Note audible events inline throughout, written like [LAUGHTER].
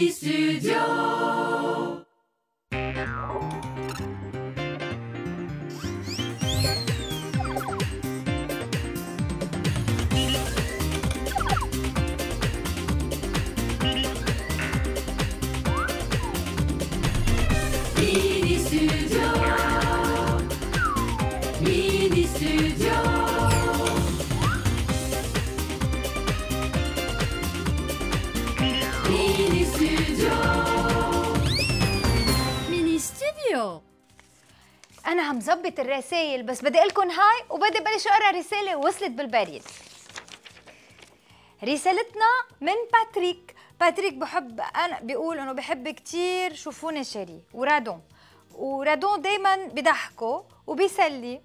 Studio. أنا عم زبط الرسايل بس بدي أقول لكم hi وبدي بلش أقرأ رسالة وصلت بالبريد. رسالتنا من باتريك. باتريك بحب أنا بيقول إنه بحب كتير شوفوني شيري ورادون. ورادون دايما بضحكه وبيسلي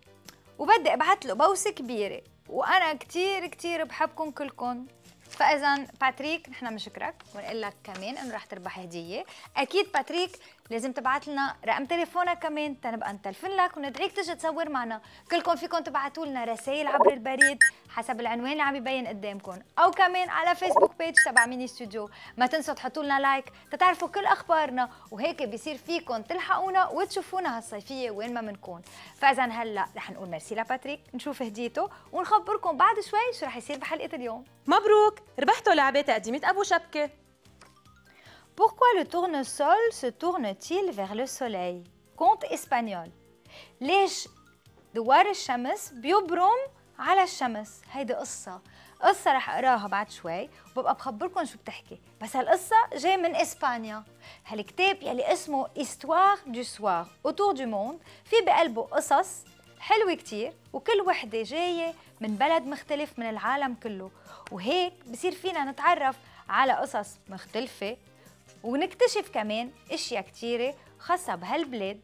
وبدي ابعت له بوسة كبيرة. وأنا كتير كتير بحبكم كلكم فاذا باتريك نحن بنشكرك ونقول لك كمان إنه رح تربح هدية. أكيد باتريك لازم تبعت لنا رقم تليفونك كمان تنبقى نتلفن لك وندعيك تجي تصور معنا. كلكم فيكم تبعتوا لنا رسائل عبر البريد حسب العنوان اللي عم يبين قدامكم. أو كمان على Facebook page تبع Mini Studio ما تنسوا تحطوا لنا like تتعرفوا كل أخبارنا وهيك بيصير فيكم تلحقونا وتشوفونا هالصيفية وين ما بنكون فإذا هلأ رح نقول ميرسي لباتريك نشوف هديته ونخبركم بعد شوي شو رح يصير بحلقة اليوم. مبروك! ربحتوا لعبة تقديمة أبو شبكة. Pourquoi le tournesol se tourne-t-il vers le soleil? Conte espagnol. ليش دوار الشمس بيبرم على الشمس هيدي قصة. قصة رح أقراها بعد شوي وببقى بخبركم شو بتحكي. بس هالقصة جاي من إسبانيا. هالكتاب يلي اسمه Histoire du soir. Autour du monde. في بقلبه قصص حلوة كتير وكل وحدة جاية من بلد مختلف من العالم كله. وهيك بصير فينا نتعرف على قصص مختلفة ونكتشف كمان أشياء كتيرة خاصة بهالبلاد.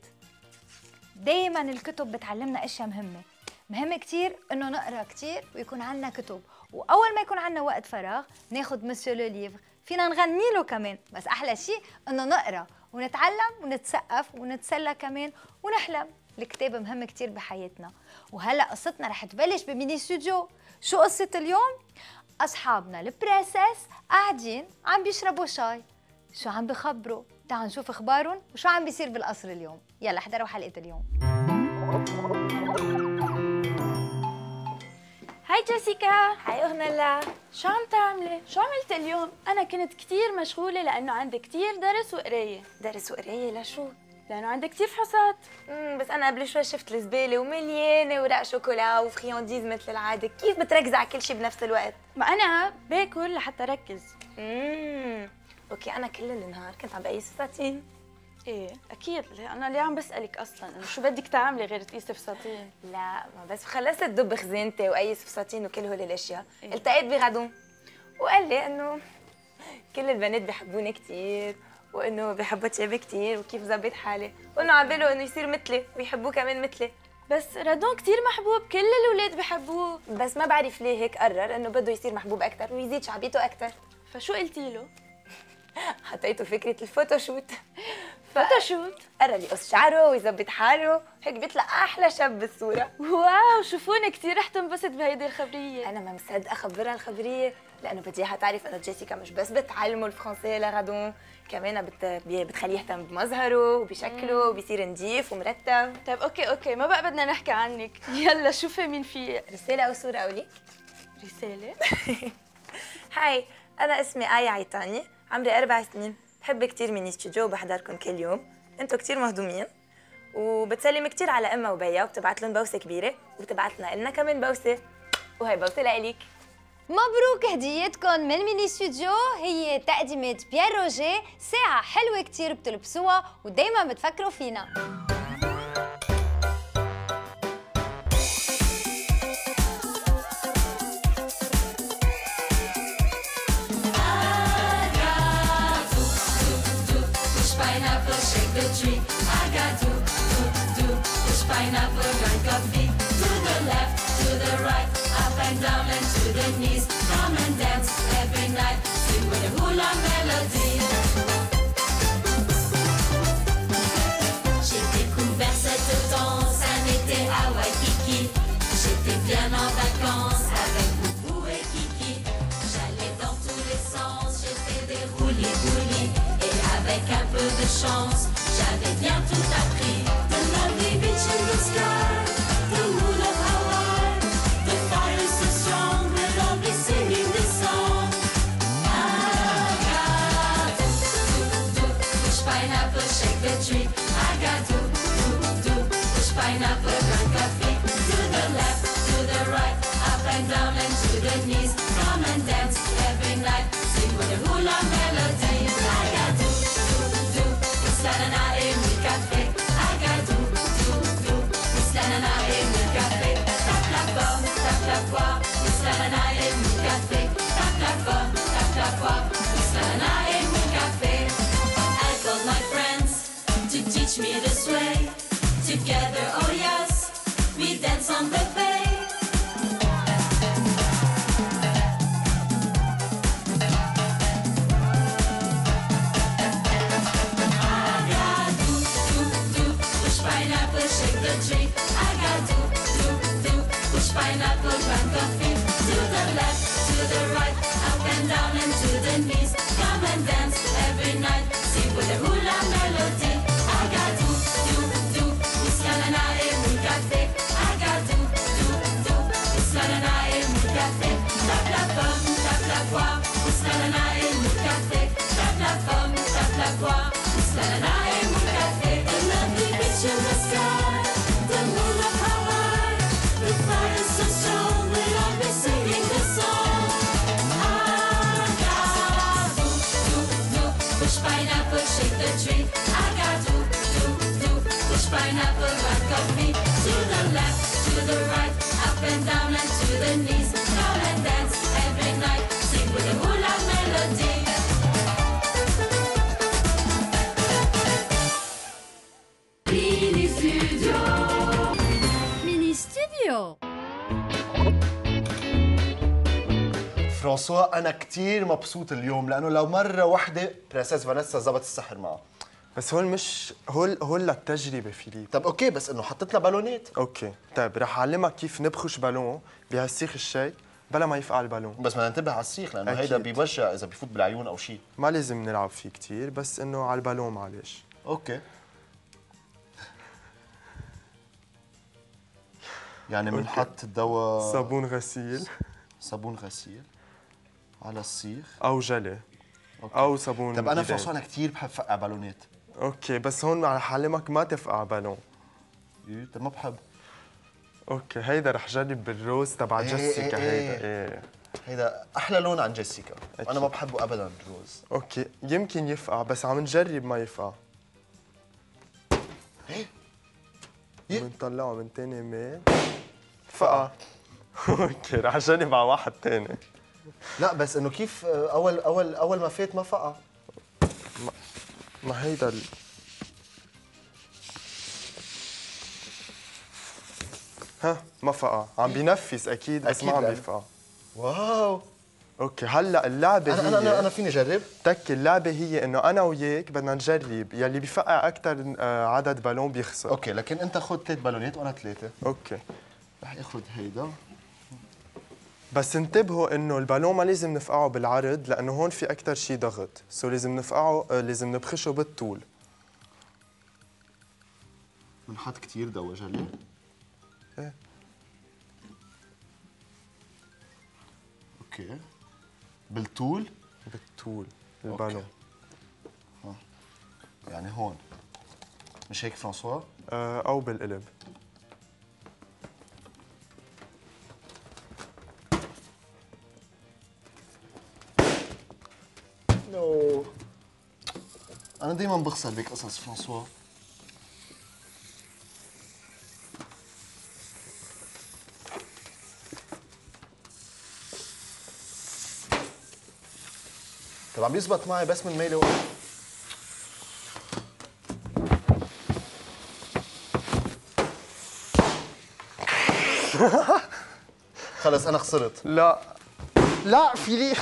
دايما الكتب بتعلمنا أشياء مهمة. مهم كتير إنه نقرأ كتير ويكون عنا كتب. وأول ما يكون عنا وقت فراغ ناخد مسيو لو ليفر فينا نغني له كمان. بس أحلى شيء إنه نقرأ ونتعلم ونتسقف ونتسلى كمان ونحلم. الكتاب مهم كتير بحياتنا. وهلأ قصتنا رح تبلش ب Mini Studio. شو قصة اليوم؟ أصحابنا ال princess قاعدين عم بيشربوا شاي. شو عم بخبروا؟ تعالوا نشوف اخبارهم وشو عم بيصير بالقصر اليوم. يلا احضروا حلقة اليوم. hi جيسيكا. hi أغنلا شو عم تعملي؟ شو عملت اليوم؟ أنا كنت كتير مشغولة لأنه عندي كتير درس وقراية. درس وقراية؟ لشو؟ لأنه عندي كتير فحوصات. مم بس أنا قبل شوي شفت الزبالة ومليانة ورق شوكولا و friandises مثل العادة. كيف بتركزي على كل شيء بنفس الوقت؟ ما أنا باكل لحتى أركز. امم okay أنا كل النهار كنت عم بقيس فساتين إيه أكيد. أنا اللي عم بسألك أصلا إنه شو بدك تعملي غير تقيسي فساتين لا ما بس خلصت ضب خزينتي وقيس فساتين وكل هول الأشياء. إيه. التقيت بغدون وقال لي إنه كل البنات بيحبوني كثير وإنه بيحبوا تيابي كثير وكيف ظبط حالي. وإنه عم باله إنه يصير مثلي ويحبوه كمان مثلي. بس رادون كتير محبوب كل الأولاد بحبوه. بس ما بعرف ليه هيك قرر إنه بده يصير محبوب أكثر ويزيد شعبيته أكثر فشو قلتي له؟ [LAUGHS] عطيته فكرة ال photoshoot. photoshoot؟ قرر يقص شعره ويظبط حاله. هيك بيطلع أحلى شاب بالصورة. wow شوفوني كتير رح تنبسط بهيدي الخبرية. أنا ما مصدقة أخبرها الخبرية لأنه بدي إياها تعرف انه جيسيكا مش بس بتعلمه الفرنسي لغدون كمان بت... بتخليه يهتم بمظهره وبشكله وبيصير نظيف ومرتب. طيب okay okay ما بقى بدنا نحكي عنك. [LAUGHS] يلا شوفي مين في. رسالة أو صورة اولي رسالة. [LAUGHS] hi أنا اسمي آية عيطاني. عمري أربع سنين. بحب كثير Mini Studio وبحضركم كل يوم. أنتوا كثير مهضومين. وبتسلم كثير على أمها وبيها وبتبعت لهم بوسة كبيرة وبتبعت لنا لنا كمان بوسة. وهي بوسة لإلك. مبروك هديتكم من Mini Studio هي تقدمة بيير روجيه. ساعة حلوة كتير بتلبسوها ودايما بتفكروا فينا. J'ai découvert cette danse un été à Waikiki. J'étais bien en vacances avec Boubou et Kiki. J'allais dans tous les sens, j'étais des roulis-roulis et avec un peu de chance. To teach me this way. Together, oh yes, we dance on the poire, Islana in the sky, the of the fire. We'll do do pineapple, shake the tree. I got do do pineapple, grind coffee. To the left, to the right, up and down and to the knees. فرانسوا أنا كثير مبسوط اليوم لأنه لو مرة واحدة princess فانيسا زبط السحر معه. بس هول مش هول هول للتجربة فيليب. طب okay بس إنه حطيت لها بالونات. okay. طيب رح أعلمك كيف نبخش بالون بهالسيخ الشيك بلا ما يفقع البالون. بس بدنا ننتبه على السيخ لأنه. هيدا بيوجع إذا بيفوت بالعيون أو شيء ما لازم نلعب فيه كتير بس إنه على البالون معلش. okay. يعني بنحط الدواء صابون غسيل. صابون غسيل. على السيخ أو جلي أو صابون طب أنا. فرانسوا أنا كثير بحب فقع بالونات. okay بس هون رح أعلمك ما تفقع بالون. إيه، طب ما بحب. okay هيدا رح جرب بال rose تبع إيه، جيسيكا إيه، هيدا إيه. هيدا أحلى لون عن جيسيكا. أكيد. أنا ما بحبه ابدا ال rose. okay يمكن يفقع بس عم نجرب ما يفقع. إيه. إيه. بنطلعه من تاني ميل. فقع. [LAUGHS] okay رح جرب على واحد تاني. لا بس إنه كيف آه، أول أول أول ما فات ما فقع. ما هيدا ال... ها ما فقع. عم بينفس أكيد بس أكيد ما عم لأن- يفقع. wow. Okay هلأ اللعبة أنا هي أنا أنا, أنا فيني أجرب؟ تك اللعبة هي إنه أنا وياك بدنا نجرب يلي بيفقع أكثر عدد بالون بيخسر. okay لكن أنت خذ ثلاث بالونات وأنا ثلاثة okay. رح اخذ هيدا. بس انتبهوا انه البالون ما لازم نفقعه بالعرض لأنه هون في أكثر شيء ضغط. so لازم نفقعه آه، لازم نبخشه بالطول. بنحط كثير دواء جلي. إيه. okay. بالطول؟ بالطول البالون. يعني هون. مش هيك فرانسوا؟ آه، أو بالقلب. أنا دائما بخسر بهيك قصص فرانسوا. طب عم يزبط معي بس من ميلي واحد [LAUGHS] خلص أنا خسرت. لا. لا فيلي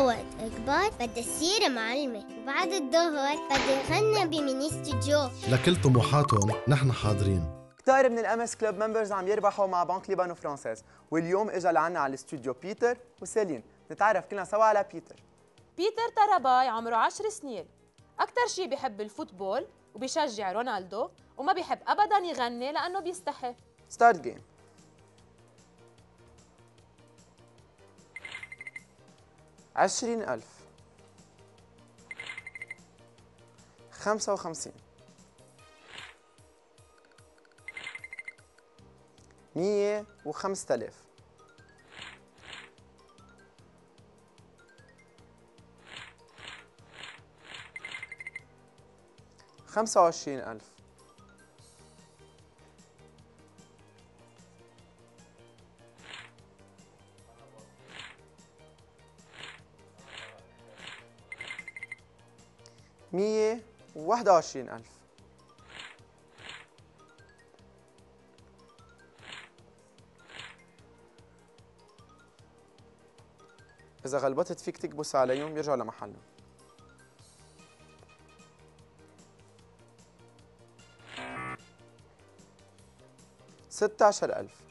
وقت أكبر. بدي أصير معلمة وبعد الظهر بدي أغني بميني استوديو لكل طموحاتهم نحن حاضرين. كتار من ال MS club members عم يربحوا مع بنك ليبانو فرانسيس واليوم اجى لعنا على الاستوديو بيتر وسيلين. نتعرف كلنا سوا على بيتر. بيتر تراباي عمره عشر سنين. أكتر شي بيحب ال football وبيشجع رونالدو وما بيحب أبدا يغني لأنه بيستحي. Start game عشرين ألف. خمسة وخمسين. مية وخمسة آلاف. خمسة وعشرين ألف. مية وواحد وعشرين ألف. إذا غلبطت فيك تكبس عليهم بيرجعوا لمحلهم ستة عشر ألف.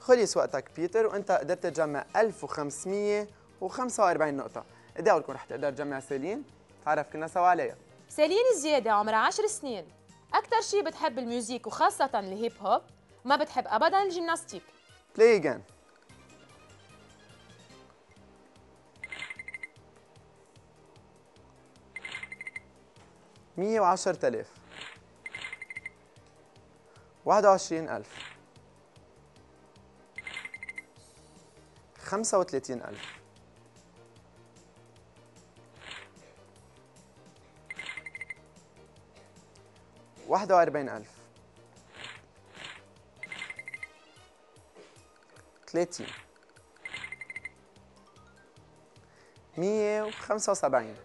خلص وقتك بيتر وأنت قدرت تجمع ألف وخمسمية و45 نقطة. قديه ولكم رح تقدر تجمع سيلين. نتعرف كلنا سوا عليها. سيلين زياده عمرها 10 سنين. أكثر شيء بتحب ال music وخاصة ال hip hop ما بتحب ابدا ال gymnastique. Play again. مية وعشرة آلاف. واحد وعشرين ألف. خمسة وثلاثين ألف. واحدة وأربعين ألف. ثلاثين مية وخمسة وسبعين.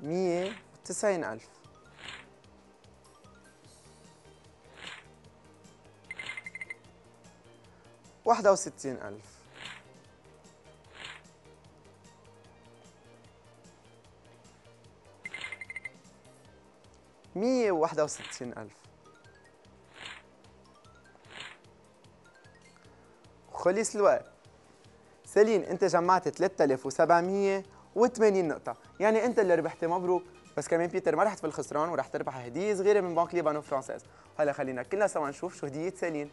مية وتسعين ألف. وستين ألف. مية وواحدة وستين ألف. خلص الوقت. سيلين انت جمعت 3780 نقطة. يعني انت اللي ربحتي مبروك بس كمان بيتر ما رحت في الخسران ورح تربح هدية صغيرة من بنك ليبانو فرانسيز. هلا خلينا كلنا سوا نشوف شو هدية سيلين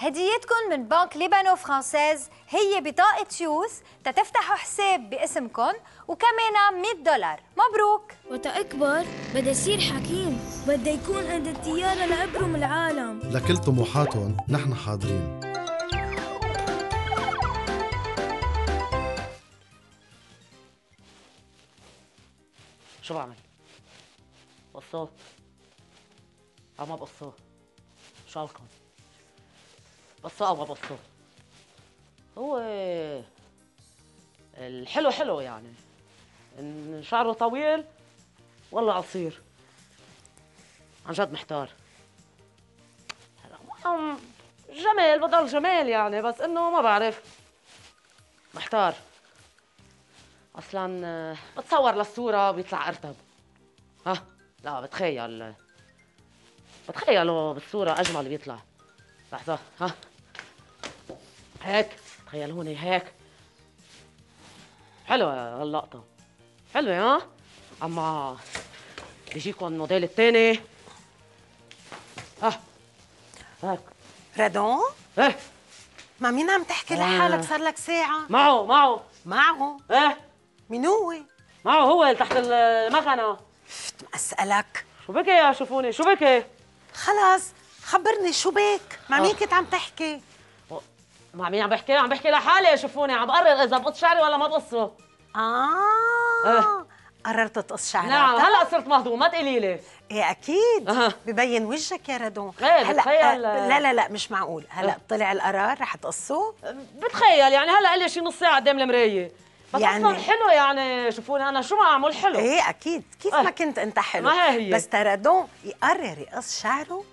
هديتكم من بنك ليبانو فرانسيز. هي بطاقة youth تتفتحوا حساب باسمكم وكمان 100 دولار. مبروك. وتأكبر بدي يصير حكيم. بدي يكون عند الطيارة لأبرم العالم. لكل طموحاتهم نحن حاضرين. شو بعمل؟ بقصوه عم بقصوه شو عملكم؟ بقصوه أو ما بقصوه هو الحلو حلو يعني. إن شعره طويل ولا قصير. عن جد محتار. جمال بضل جمال يعني بس إنه ما بعرف. محتار. أصلا بتصور للصورة بيطلع أرتب. ها؟ لا بتخيل. بتخيله بالصورة أجمل بيطلع. لحظة ها؟ هيك؟ تخيل هون هيك. حلوة هاللقطة حلوة ها؟ أما بيجيكم الموديل الثاني ها؟ هيك. رادون؟ إيه. مع مين عم تحكي لحالك؟ صار لك ساعة؟ معه معه. معه؟ إيه. مين هو؟ معه هو اللي تحت المكنة. أسألك. شو بكي يا شوفوني؟ شو بكي؟ خلاص خبرني شو بك؟ مع مين آه. كنت عم تحكي؟ مع مين عم بحكي؟ عم بحكي لحالي شوفوني عم بقرر إذا بقص شعري ولا ما بقصه. آه. قررت تقص شعرك نعم هلأ صرت مهضوم ما تقولي لي. إيه أكيد. ببين وجهك يا ردون إيه بتخيل- آه، لا لا لا مش معقول. هلأ إيه. طلع القرار رح تقصه؟ بتخيل يعني هلأ قال لي شي نص ساعة قدام المراية. بس يعني- أصلا حلو يعني شوفوني أنا شو ما أعمل حلو. إيه أكيد. كيف إيه. ما كنت أنت حلو. ما هي هي. بس تردون يقرر يقص شعره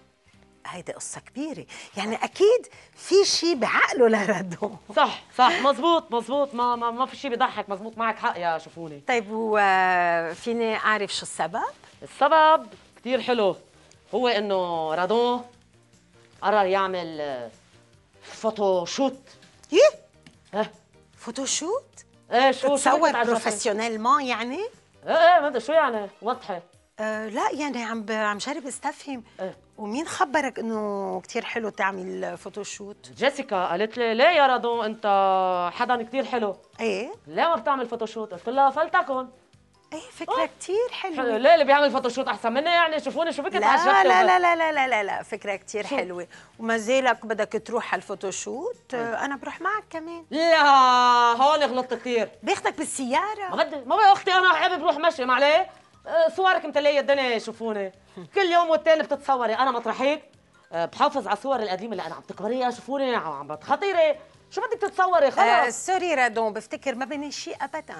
هيدي قصة كبيرة. يعني أكيد في شيء بعقله لرادون صح صح. مزبوط مزبوط ما ما, ما في شيء بيضحك مزبوط معك حق يا شوفوني. طيب وفيني أعرف شو السبب؟ السبب كثير حلو. هو إنه رادون قرر يعمل آه، photoshoot. إيه؟ ها؟ photoshoot؟ إيه شو تصور؟ professionnellement يعني؟ إيه إيه ما شو يعني. وضحي آه، لا يعني عم عم جرب استفهم. أه. ومين خبرك إنه كثير حلو تعمل photoshoot؟ جيسيكا قالت لي ليه يا رادون أنت حدا كثير حلو؟ إيه. ليه ما بتعمل photoshoot؟ قلت لها فلتكن. إيه فكرة كثير حلوة. حلو. ليه اللي بيعمل photoshoot أحسن مني يعني؟ شوفوني شو فكرة لا لا لا, لا لا لا لا لا لا فكرة كثير حلوة. وما زالك بدك تروح على ال photoshoot إيه. آه، أنا بروح معك كمان. لا هون غلطت كثير باخذك بالسيارة. ما بدي ما أختي أنا حابب أروح مشي معليه صورك متلية الدنيا يشوفوني. كل يوم والتاني بتتصوري. أنا مطرحيك. آه، بحافظ على الصور القديمة اللي أنا عم تكبريها. شوفوني عم خطيره شو بدك تتصوري؟ آه خلص. سوري رادون بفتكر ما بني شيء أبدا.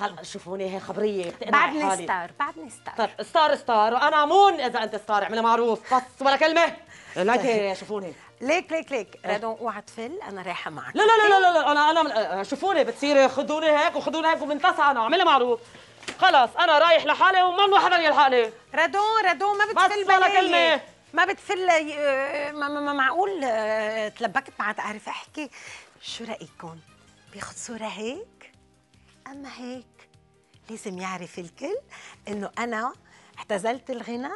خل شوفوني هي خبرية. بعدني. ستار بعدني ستار. طيب ستار ستار. وأنا مون إذا أنت ستار اعملها معروف. بس ولا كلمة. [LAUGHS] ليك شوفوني. ليك ليك ليك. رادون اوعى تفل. أنا رايحة معك. لا لا لا لا لا أنا أنا شوفوني بتصيري خذوني هيك وخذوني هيك ومنتصى أنا. اعملها معروف. خلص أنا رايح لحالي وممنوع حدا يلحقني رادون رادون ما بتفل بس ولا. كلمة. ما بتفل آه، ما, ما, ما معقول آه، تلبكت ما عاد أعرف أحكي. شو رأيكم؟ بياخد صورة هيك؟ أما هيك لازم يعرف الكل إنه أنا اعتزلت الغنى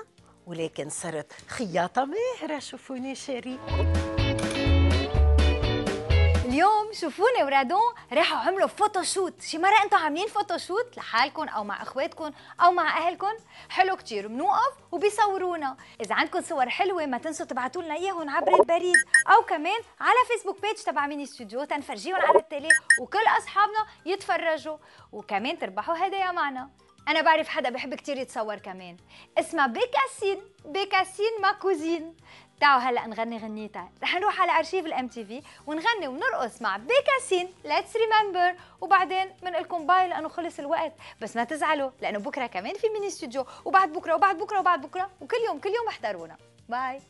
ولكن صرت خياطة ماهرة. شوفوني شريك اليوم شوفوني ورادون راحوا عملوا photoshoot شي مرة أنتم عاملين photoshoot لحالكم أو مع أخواتكم أو مع أهلكم؟ حلو كتير بنوقف وبيصورونا. إذا عندكم صور حلوة ما تنسوا تبعتوا لنا إياهم عبر البريد. أو كمان على Facebook page تبع ميني ستوديو تنفرجيهم على ال télé وكل أصحابنا يتفرجوا. وكمان تربحوا هدايا معنا. أنا بعرف حدا بحب كتير يتصور كمان. اسمها Bécassine Bécassine ma cousine تعالوا هلا نغني غنيتها رح نروح على أرشيف الام تي في ونغني ونرقص مع Bécassine. Let's remember وبعدين بنقلكم bye لأنه خلص الوقت. بس ما تزعلوا لأنه بكرة كمان في ميني استوديو وبعد بكرة وبعد بكرة وبعد بكرة. وكل يوم كل يوم احضرونا. Bye.